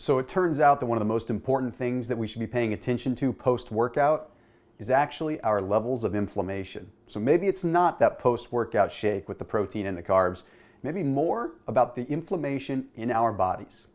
So it turns out that one of the most important things that we should be paying attention to post workout is actually our levels of inflammation. So maybe it's not that post workout shake with the protein and the carbs, maybe more about the inflammation in our bodies.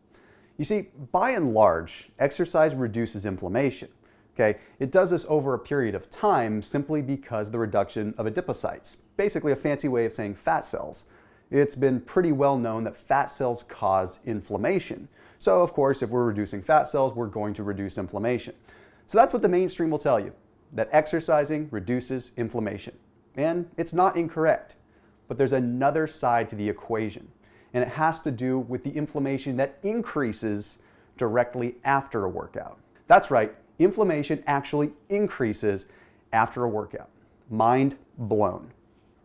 You see, by and large, exercise reduces inflammation. Okay, it does this over a period of time simply because the reduction of adipocytes, basically a fancy way of saying fat cells. It's been pretty well known that fat cells cause inflammation. So, of course, if we're reducing fat cells, we're going to reduce inflammation. So, that's what the mainstream will tell you that exercising reduces inflammation. And it's not incorrect. But there's another side to the equation, and it has to do with the inflammation that increases directly after a workout. That's right, inflammation actually increases after a workout. Mind blown.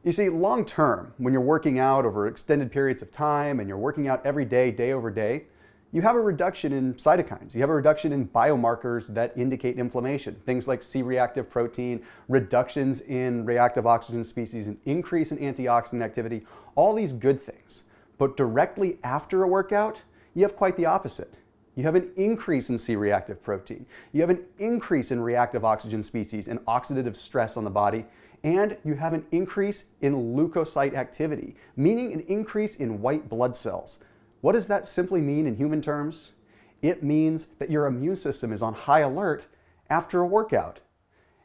You see, long term, when you're working out over extended periods of time and you're working out every day, day over day, you have a reduction in cytokines. You have a reduction in biomarkers that indicate inflammation. Things like C reactive protein, reductions in reactive oxygen species, an increase in antioxidant activity, all these good things. But directly after a workout, you have quite the opposite. You have an increase in C reactive protein. You have an increase in reactive oxygen species and oxidative stress on the body. And you have an increase in leukocyte activity, meaning an increase in white blood cells. What does that simply mean in human terms? It means that your immune system is on high alert after a workout.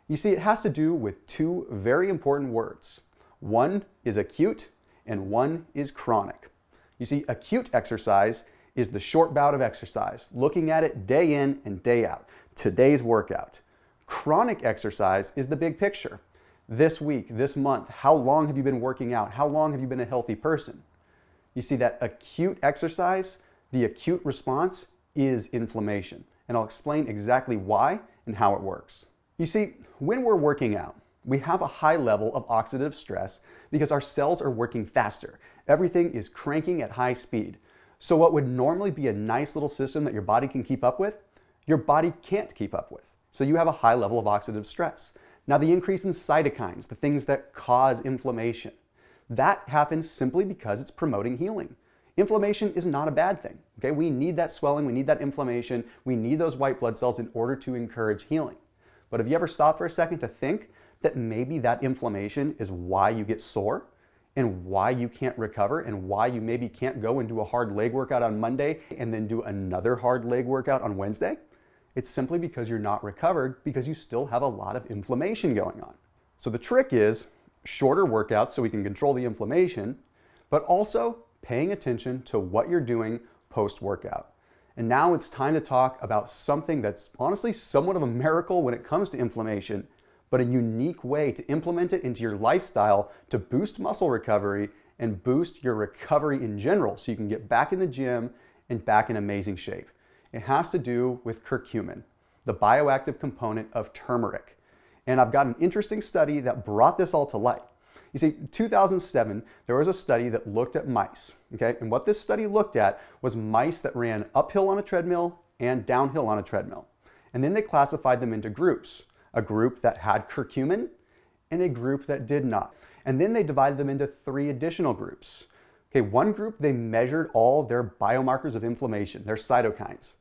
You see, it has to do with two very important words. One is acute and one is chronic. You see, acute exercise is the short bout of exercise, looking at it day in and day out, today's workout. Chronic exercise is the big picture. This week, this month, how long have you been working out? How long have you been a healthy person? You see that acute exercise, the acute response is inflammation. And I'll explain exactly why and how it works. You see, when we're working out, we have a high level of oxidative stress because our cells are working faster. Everything is cranking at high speed. So what would normally be a nice little system that your body can keep up with, your body can't keep up with. So you have a high level of oxidative stress. Now the increase in cytokines, the things that cause inflammation, that happens simply because it's promoting healing. Inflammation is not a bad thing. Okay, we need that swelling, we need that inflammation, we need those white blood cells in order to encourage healing. But have you ever stopped for a second to think that maybe that inflammation is why you get sore and why you can't recover and why you maybe can't go and do a hard leg workout on Monday and then do another hard leg workout on Wednesday? It's simply because you're not recovered because you still have a lot of inflammation going on. So the trick is shorter workouts so we can control the inflammation, but also paying attention to what you're doing post workout. And now it's time to talk about something that's honestly somewhat of a miracle when it comes to inflammation, but a unique way to implement it into your lifestyle to boost muscle recovery and boost your recovery in general so you can get back in the gym and back in amazing shape. It has to do with curcumin, the bioactive component of turmeric. And I've got an interesting study that brought this all to light. You see, 2007, there was a study that looked at mice, okay? And what this study looked at was mice that ran uphill on a treadmill and downhill on a treadmill. And then they classified them into groups, a group that had curcumin and a group that did not. And then they divided them into three additional groups. Okay, one group, they measured all their biomarkers of inflammation, their cytokines.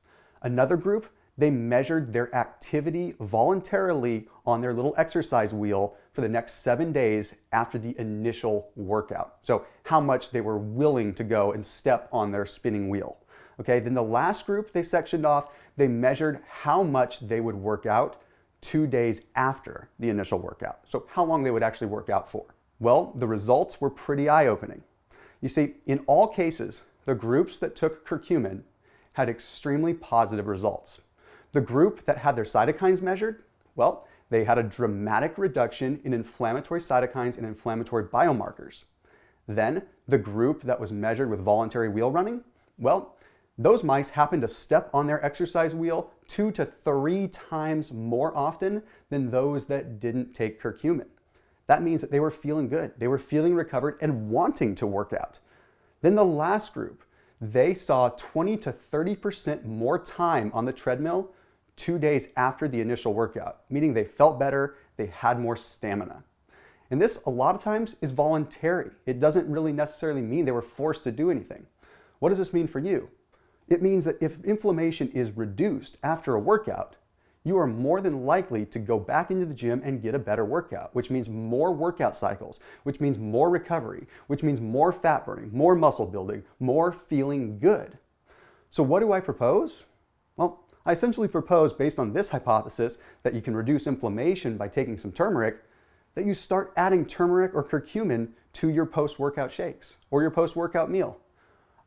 Another group, they measured their activity voluntarily on their little exercise wheel for the next seven days after the initial workout. So, how much they were willing to go and step on their spinning wheel. Okay, then the last group they sectioned off, they measured how much they would work out two days after the initial workout. So, how long they would actually work out for. Well, the results were pretty eye opening. You see, in all cases, the groups that took curcumin had extremely positive results. The group that had their cytokines measured, well, they had a dramatic reduction in inflammatory cytokines and inflammatory biomarkers. Then, the group that was measured with voluntary wheel running, well, those mice happened to step on their exercise wheel two to three times more often than those that didn't take curcumin. That means that they were feeling good, they were feeling recovered and wanting to work out. Then the last group, they saw 20 to 30% more time on the treadmill two days after the initial workout, meaning they felt better, they had more stamina. And this, a lot of times, is voluntary. It doesn't really necessarily mean they were forced to do anything. What does this mean for you? It means that if inflammation is reduced after a workout, you are more than likely to go back into the gym and get a better workout, which means more workout cycles, which means more recovery, which means more fat burning, more muscle building, more feeling good. So, what do I propose? Well, I essentially propose, based on this hypothesis, that you can reduce inflammation by taking some turmeric, that you start adding turmeric or curcumin to your post workout shakes or your post workout meal.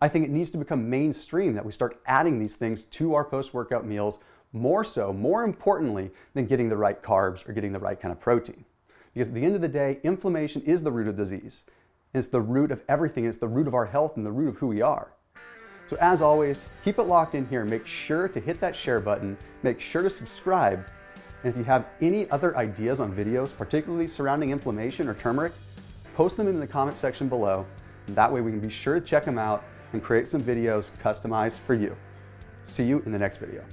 I think it needs to become mainstream that we start adding these things to our post workout meals more so, more importantly, than getting the right carbs or getting the right kind of protein. Because at the end of the day, inflammation is the root of disease. It's the root of everything. It's the root of our health and the root of who we are. So as always, keep it locked in here. Make sure to hit that share button. Make sure to subscribe. And if you have any other ideas on videos, particularly surrounding inflammation or turmeric, post them in the comment section below. That way we can be sure to check them out and create some videos customized for you. See you in the next video.